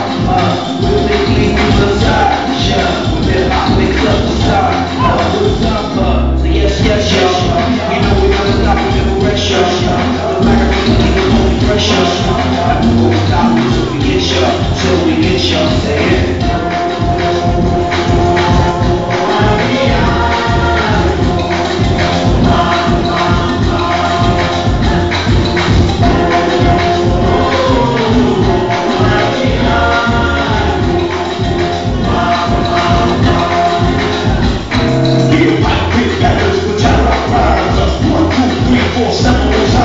Oh,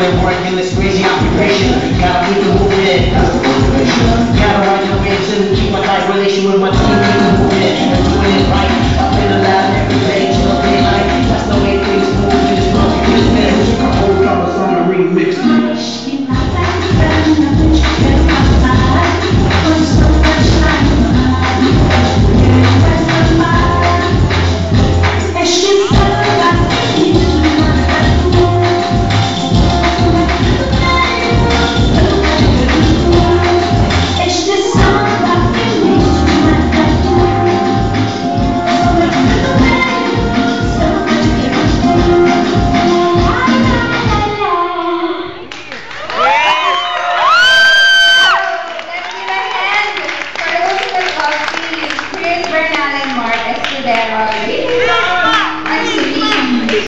than working this crazy occupation. Gotta keep it moving. Gotta run your waves and keep my tight relation with my.